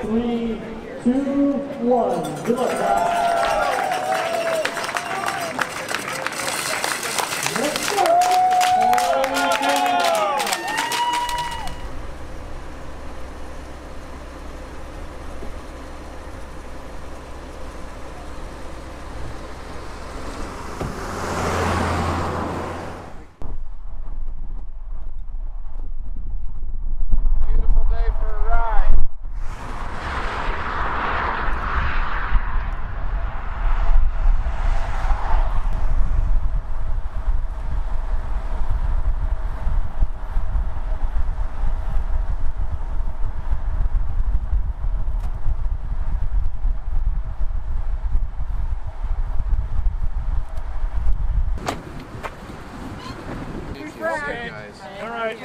Three, two, one. Good luck, guys. Guys. All right.